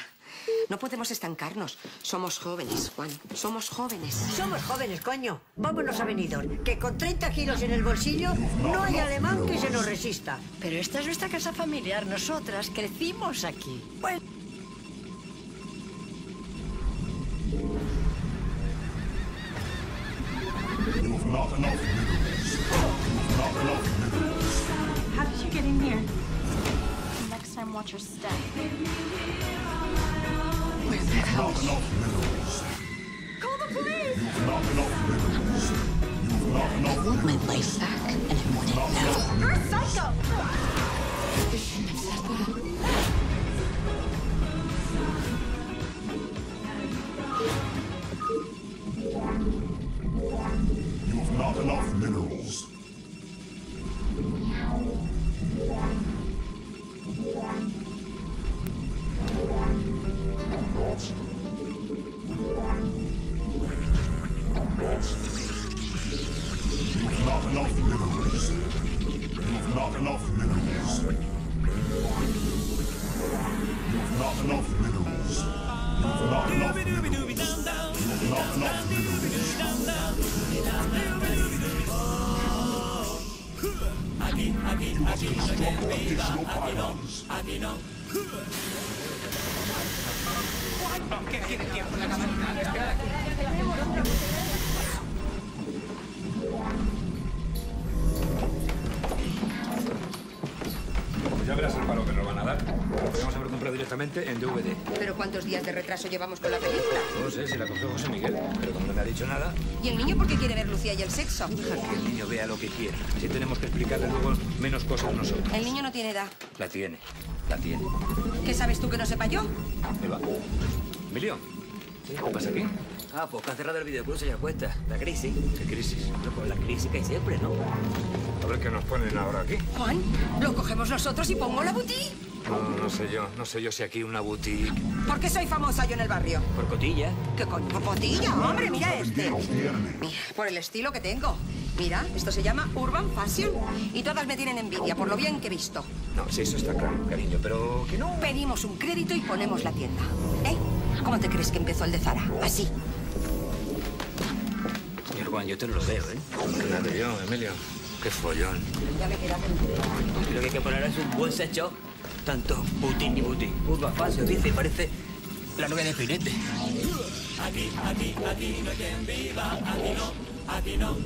No podemos estancarnos. Somos jóvenes, Juan. Somos jóvenes. Somos jóvenes, coño. Vámonos a Benidorm, que con 30 kilos en el bolsillo no hay alemán que se nos resista. Pero esta es nuestra casa familiar. Nosotras crecimos aquí. Bueno. Not enough. Not enough. How did you get in here? Next time, watch your step. You've not enough. Call the police! You've not enough. You've not enough I want my life back, and I want it now. You're a psycho! En DVD. ¿Pero cuántos días de retraso llevamos con la película? No sé si la cogió José Miguel, pero como no me ha dicho nada, ¿Y el niño por qué quiere ver Lucía y el sexo? deja que el niño vea lo que quiera. Así tenemos que explicarle luego menos cosas nosotros. El niño no tiene edad. La tiene, la tiene. ¿Qué sabes tú que no sepa yo? Ahí va. Emilio, ¿qué pasa aquí? Ah, pues que ha cerrado el videoclub, señor Cuesta. La crisis. ¿Qué crisis? No, pues la crisis que hay siempre, ¿no? A ver qué nos ponen ahora aquí. Juan, ¿lo cogemos nosotros y pongo la boutique? No, no sé yo, no sé yo si aquí una boutique. ¿Por qué soy famosa yo en el barrio? Por cotilla. ¿Qué coño? ¿Por cotilla? Hombre, mira este. Mira, Por el estilo que tengo. Mira, esto se llama Urban Fashion. Y todas me tienen envidia por lo bien que he visto. No, sí, eso está claro, cariño, pero que no. Pedimos un crédito y ponemos la tienda. ¿Eh? ¿Cómo te crees que empezó el de Zara? Así. Señor Juan, yo te lo veo, ¿eh? Imagínate yo, Emilio. Qué follón. Ya me queda Lo que hay que poner es un buen secho. Tanto boutique ni boutique. Urba Fashion, dice, y parece la novia de Pinete. Aquí, aquí, aquí no hay quien viva, aquí no, aquí no.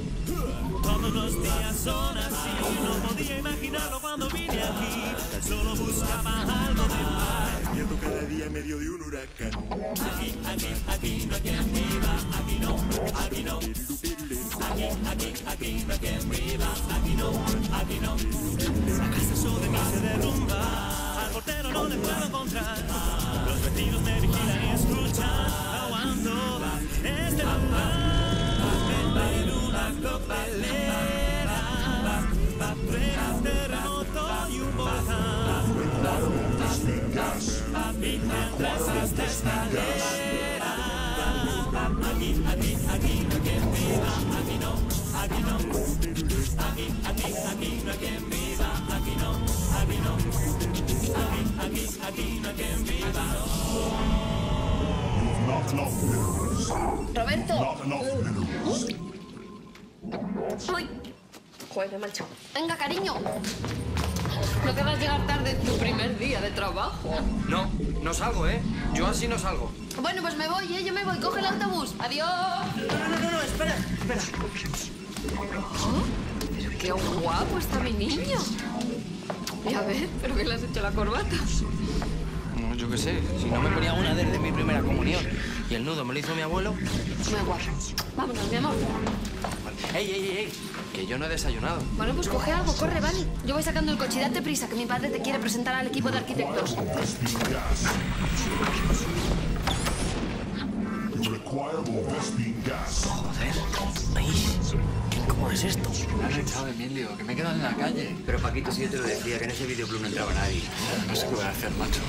Todos los días son así, no podía imaginarlo cuando vine aquí. Solo buscaba algo de paz. Viendo cada día en medio de un huracán. Aquí, aquí, aquí no hay quien viva, aquí no, aquí no. Aquí, aquí, aquí no hay quien viva, aquí no, aquí no. La casa sobre mí se derrumba, al portero no le puedo encontrar. Los vecinos me vigilan y escuchan, aguando este lugar. En una coctelera, prueba un terremoto y un volcán. Esta escalera, aquí, aquí, aquí quien viva, aquí no, aquí no. Aquí, aquí, aquí Roberto. ¡Ay! Joder, me he manchado. Venga, cariño. No querrás llegar tarde en tu primer día de trabajo. No, no salgo, ¿eh? Yo así no salgo. Bueno, pues me voy, ¿eh? Yo me voy. Coge el autobús. Adiós. No, no, no, no, espera, espera. Oh, pero qué guapo está mi niño. Ya ves, pero que le has hecho la corbata. No, yo qué sé. Si no me ponía una desde mi primera comunión. Y el nudo me lo hizo mi abuelo. Muy guapo. Vámonos, mi amor. ¡Ey, ey, ey! ey! Que yo no he desayunado. Bueno, pues coge algo, corre, vale. Yo voy sacando el coche y date prisa, que mi padre te quiere presentar al equipo de arquitectos. Joder. Ay, ¿qué incómodo es esto? Me han echado, Emilio, que me he quedado en la calle. Pero Paquito, si yo te lo decía, que en ese videoclub no entraba nadie. No sé qué voy a hacer, macho.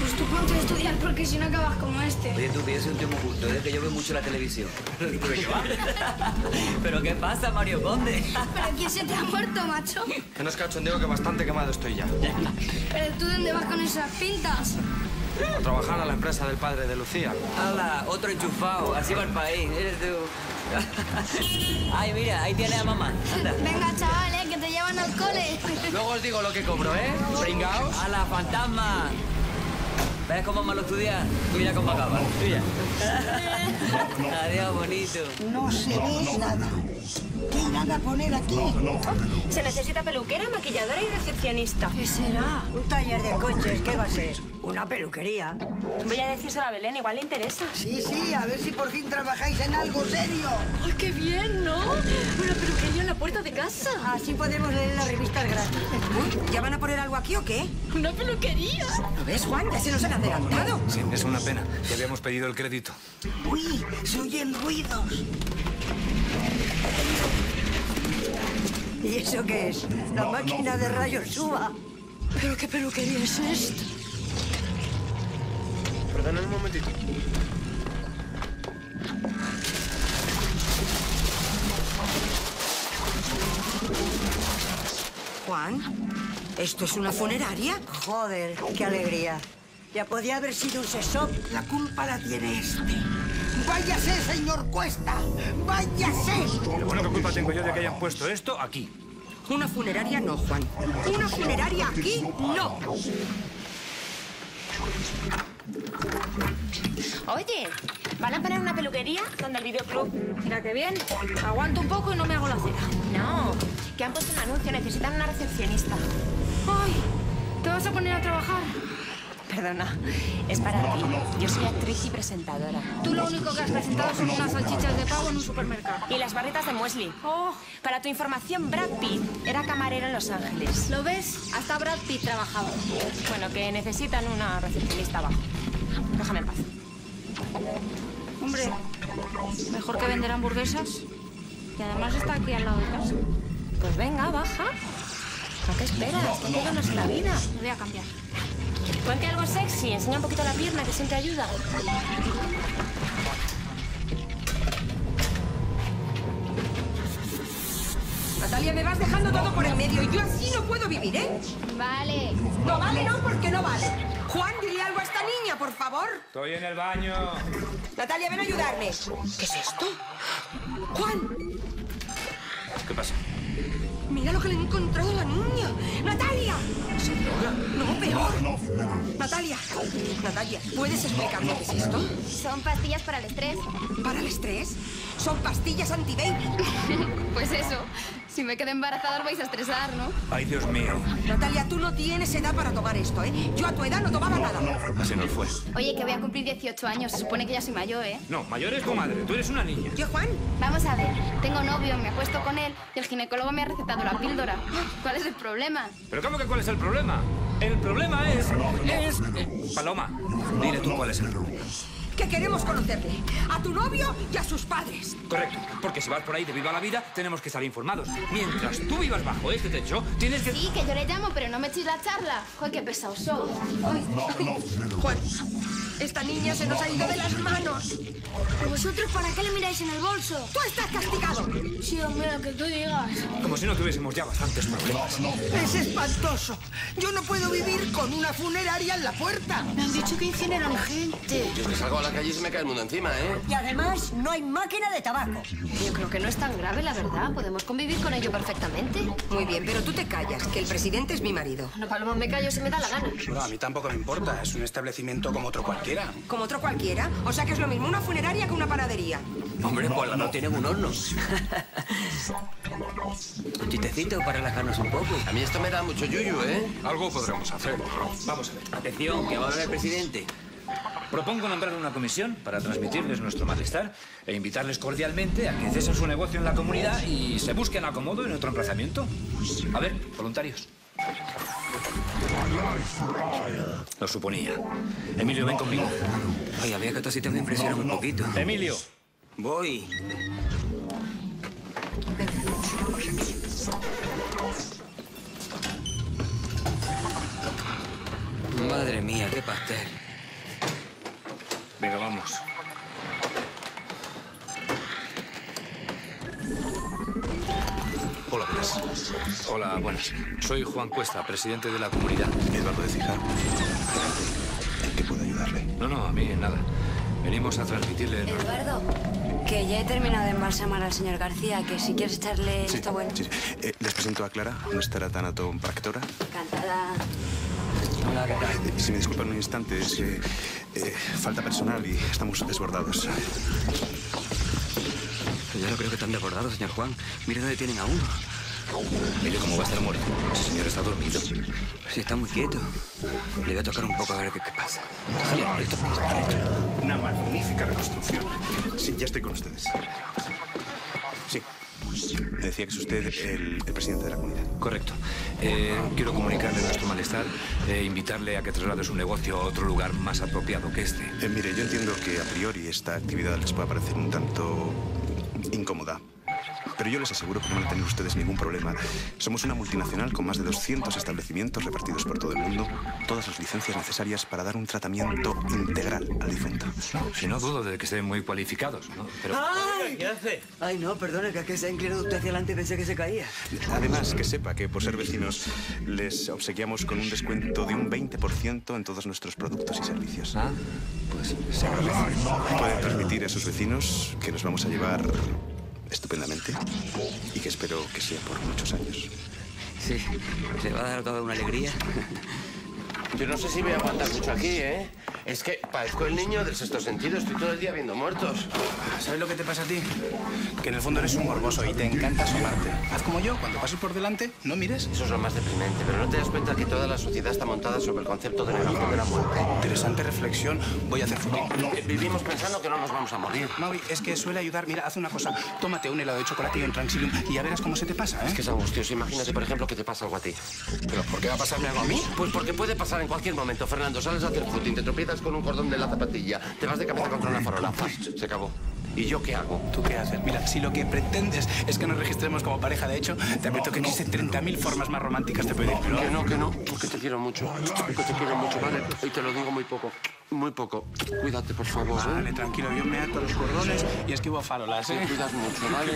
Pues tú ponte a estudiar porque si no acabas como este. Oye, tú, que yo soy un tío muy justo, es que yo veo mucho la televisión. ¿Pero qué va? ¿Pero qué pasa, Mario Conde? ¿Pero quién se te ha muerto, macho? Que no es cachondeo, que bastante quemado estoy ya. ¿Pero tú dónde vas con esas pintas? A trabajar a la empresa del padre de Lucía. ¡Hala! Otro enchufado. Así va el país. Eres tú. Ay, mira, ahí tiene a mamá. Anda. Venga, chavales, que te llevan al cole. Luego os digo lo que cobro, ¿eh? Pringaos. ¡Hala, fantasma! ¿Ves cómo malo estudiar? Mira cómo acaba. Mira. Adiós, bonito. No se ve nada. ¿Qué irán a poner aquí? Se necesita peluquera, maquilladora y recepcionista. ¿Qué será? Un taller de coches, ¿qué va a ser? Una peluquería. Voy a decírselo a Belén, igual le interesa. Sí, sí, a ver si por fin trabajáis en algo serio. ¡Ay, qué bien, ¿no? Una peluquería en la puerta de casa. Así podemos leer las revistas gratis. Uy, ¿ya van a poner algo aquí o qué? ¡Una peluquería! ¿Lo ves, Juan? Ya se nos han adelantado. Sí, es una pena. Ya habíamos pedido el crédito. Uy, se oyen ruidos. ¿Y eso qué es? La máquina de rayos suba. ¿Pero qué peluquería es esta? Perdona un momentito. Juan, ¿esto es una funeraria? Joder, qué alegría. Ya podía haber sido un sesop. La culpa la tiene este. ¡Váyase, señor Cuesta! ¡Váyase! Pero bueno, ¿qué culpa tengo yo de que hayan puesto esto aquí? Una funeraria no, Juan. Una funeraria aquí no. Oye, ¿van a poner una peluquería donde el videoclub? Mira qué bien. Aguanto un poco y no me hago la cera. No, que han puesto un anuncio, necesitan una recepcionista. ¡Ay! ¿Te vas a poner a trabajar? Perdona, es para ti. Yo soy actriz y presentadora. Tú lo único que has presentado son unas salchichas de pavo en un supermercado. Y las barritas de muesli. Oh, Para tu información, Brad Pitt era camarero en Los Ángeles. ¿lo ves? Hasta Brad Pitt trabajaba. Bueno, que necesitan una recepcionista abajo. Déjame en paz. Hombre, mejor que vender hamburguesas. Y además está aquí al lado de casa. Pues venga, baja. ¿A qué esperas? ¿Qué ganas en la vida? Me voy a cambiar. Ponte algo sexy, enseña un poquito la pierna, que siempre ayuda. Natalia, me vas dejando todo por el medio y yo así no puedo vivir, ¿eh? Vale. No vale, no, porque no vale. Juan, dile algo a esta niña, por favor. Estoy en el baño. Natalia, ven a ayudarme. ¿Qué es esto? Juan, ¿Qué pasa? Mira lo que le he encontrado a la niña. ¡Natalia! ¿Se droga? No, peor. Natalia, Natalia, ¿puedes explicarme qué es esto? Son pastillas para el estrés. ¿Para el estrés? Son pastillas anti-baby. Pues eso. Si me quedo embarazada os vais a estresar, ¿no? Ay, Dios mío. Natalia, tú no tienes edad para tomar esto, ¿eh? Yo a tu edad no tomaba nada. Así nos fue. Oye, que voy a cumplir 18 años. Se supone que ya soy mayor, ¿eh? No, mayor es tu madre. Tú eres una niña. ¿Yo, Juan? Vamos a ver. Tengo novio, me acuesto con él y el ginecólogo me ha recetado la píldora. ¿Cuál es el problema? ¿Pero cómo que cuál es el problema? El problema es... es... Paloma, dile tú cuál es el problema. Que queremos conocerle. A tu novio y a sus padres. Correcto, porque si vas por ahí de viva la vida, tenemos que estar informados. Mientras tú vivas bajo este techo, tienes que... Sí, que yo le llamo, pero no me echéis la charla. Joder, qué pesado soy. Juan, esta niña se nos ha ido de las manos. ¿Vosotros para qué le miráis en el bolso? ¡Tú estás castigado! Sí, hombre, lo que tú digas. Como si no tuviésemos ya bastantes problemas. Es espantoso. Yo no puedo vivir con una funeraria en la puerta. Me han dicho que incineran gente. Yo que salgo a la calle y se me cae el mundo encima, ¿eh? Y además no hay máquina de tabaco. Yo creo que no es tan grave, la verdad. Podemos convivir con ello perfectamente. Muy bien, pero tú te callas, que el presidente es mi marido. No, Paloma, me callo si me da la gana. Bueno, a mí tampoco me importa. Es un establecimiento como otro cualquiera. Como otro cualquiera. O sea que es lo mismo una funeraria que una panadería. Hombre, pues no tienen un horno. Un chistecito para relajarnos un poco. A mí esto me da mucho yuyu, ¿eh? Algo podremos hacer. Vamos a ver. Atención, que va a hablar el presidente. Propongo nombrar una comisión para transmitirles nuestro malestar e invitarles cordialmente a que cesen su negocio en la comunidad y se busquen acomodo en otro emplazamiento. A ver, voluntarios. Lo suponía. Emilio, ven conmigo. Ay, había que estos sitios me impresionan un poquito. Emilio. Voy. Madre mía, qué pastel. Venga, vamos. Hola, buenas. Hola, buenas. Soy Juan Cuesta, presidente de la comunidad. Eduardo de Cija. ¿En qué puedo ayudarle? No, no, a mí nada. Venimos a transmitirle... Eduardo, que ya he terminado de embalsamar al señor García, que si quieres echarle esto bueno. Sí, sí. Eh, les presento a Clara, nuestra tanatompractora. Encantada. Hola, ¿qué tal? Eh, Si me disculpan un instante, es que eh, falta personal y estamos desbordados. No creo que están desbordados, señor Juan. Mire dónde tienen a uno. Mire cómo va a estar muerto. Ese señor está dormido. Sí, está muy quieto. Le voy a tocar un poco a ver qué, qué pasa. Déjale, esto Una magnífica reconstrucción. Sí, ya estoy con ustedes. Sí. Me decía que es usted el, el presidente de la comunidad. Correcto. Eh, quiero comunicarle nuestro malestar e invitarle a que traslade su negocio a otro lugar más apropiado que este. Eh, mire, yo entiendo que a priori esta actividad les pueda parecer un tanto incómoda. Pero yo les aseguro que no van a tener ustedes ningún problema. Somos una multinacional con más de 200 establecimientos repartidos por todo el mundo, todas las licencias necesarias para dar un tratamiento integral al difunto. Si no dudo de que estén muy cualificados, ¿no? Pero... ¡Ay! ¿Qué hace? Ay, no, perdone, que es que se ha inclinado usted hacia adelante y pensé que se caía. Además, que sepa que por ser vecinos les obsequiamos con un descuento de un 20% en todos nuestros productos y servicios. Ah, pues se agradece. Pueden transmitir a sus vecinos que nos vamos a llevar estupendamente y que espero que sea por muchos años. Sí, se va a dar toda una alegría. Yo no sé si voy a aguantar mucho aquí, ¿eh? Es que parezco el niño del sexto sentido. Estoy todo el día viendo muertos. ¿Sabes lo que te pasa a ti? Que en el fondo eres un morboso y te encanta asomarte. Haz como yo, cuando pases por delante, no mires. Eso es lo más deprimente, pero no te das cuenta que toda la sociedad está montada sobre el concepto de negativo de la muerte. Interesante reflexión. Voy a hacer footing. Eh, Vivimos pensando que no nos vamos a morir. Maui, es que suele ayudar. Mira, haz una cosa. Tómate un helado de chocolate y un y ya verás cómo se te pasa, ¿eh? Es que es angustioso. Imagínate, por ejemplo, que te pasa algo a ti. ¿Pero por qué va a pasarme algo a mí? Pues porque puede pasar en cualquier momento, Fernando. Sales a hacer footing, te tropiezas con un cordón de la zapatilla, te vas de cabeza contra una farola. Se acabó. ¿Y yo qué hago? ¿Tú qué haces? Mira, si lo que pretendes es que nos registremos como pareja, de hecho, te advierto que existen 30.000 formas más románticas de pedir. Pero... Que no, que no, porque te quiero mucho. Que te quiero mucho, ¿vale? Y te lo digo muy poco. Muy poco. Cuídate, por favor. ¿eh? Vale, tranquilo, yo me ato los cordones y esquivo farolas, Te ¿eh? cuidas mucho, ¿vale?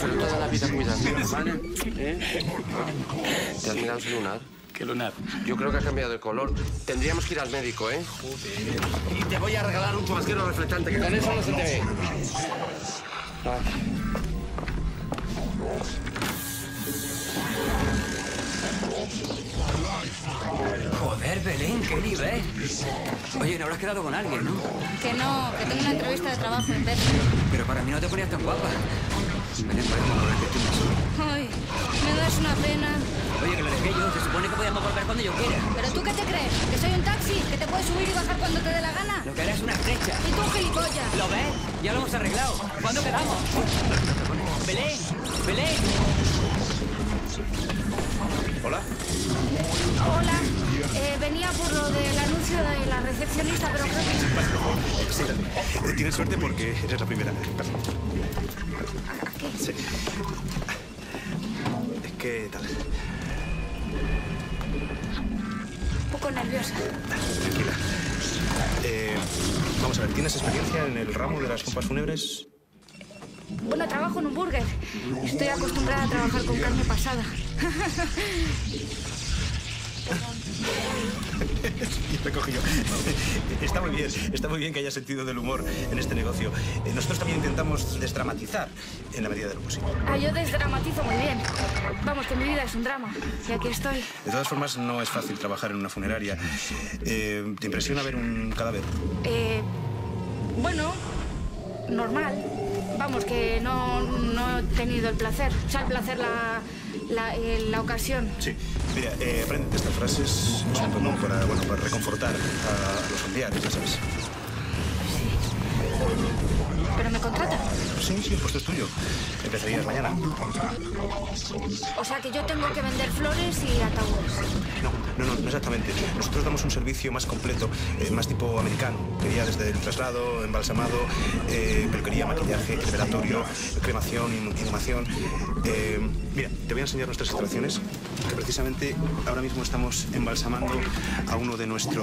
Pero toda la vida cuidas, ¿vale? ¿Eh? ¿Te has mirado ese lunar? ¿Qué lunar? Yo creo que ha cambiado de color. Tendríamos que ir al médico, ¿eh? Y te voy a regalar un chubasquero reflectante, que con eso no se te ve. Joder, Belén, qué nivel. Oye, no habrás quedado con alguien, ¿no? Que no, que tengo una entrevista de trabajo en. Pero para mí no te ponías tan guapa. Que Ay, me das una pena. Oye, que lo dejé yo. Se supone que podíamos volver cuando yo quiera. ¿Pero tú qué te crees? ¿Que soy un taxi? ¿Que te puedes subir y bajar cuando te dé la gana? Lo que haré es una flecha. ¿Y tú, gilipollas? ¿Lo ves? Ya lo hemos arreglado. ¿Cuándo quedamos? Belén, Belén. Hola. Hola. Eh, venía por lo del anuncio de la recepcionista, pero creo que... Sí, eh, tienes suerte porque eres la primera. ¿Qué tal? Un poco nerviosa. Tranquila. Eh, vamos a ver, ¿tienes experiencia en el ramo de las pompas fúnebres? Bueno, trabajo en un burger. Estoy acostumbrada a trabajar con carne pasada. Me cogí yo. Está muy bien, está muy bien que haya sentido del humor en este negocio. Eh, nosotros también intentamos desdramatizar en la medida de lo posible. Ah, yo desdramatizo muy bien. Vamos, que mi vida es un drama. Y aquí estoy. De todas formas, no es fácil trabajar en una funeraria. Eh, ¿Te impresiona ver un cadáver? Eh, bueno, normal. vamos, que no, no he tenido el placer. O sea, el placer, la, la, eh, la ocasión. Sí. Mira, eh, aprende estas frases son para, bueno, para reconfortar a los familiares, ya sabes. ¿Pero me contrata? Sí, sí, el puesto es tuyo. Empezarías mañana. O sea, que yo tengo que vender flores y ataúdes. No, no, no, no exactamente. Nosotros damos un servicio más completo, eh, más tipo americano. Quería desde el traslado, embalsamado, eh, peluquería, maquillaje, liberatorio, cremación, inhu- inhumación. Eh, mira, te voy a enseñar nuestras instalaciones, que precisamente ahora mismo estamos embalsamando a uno de nuestros...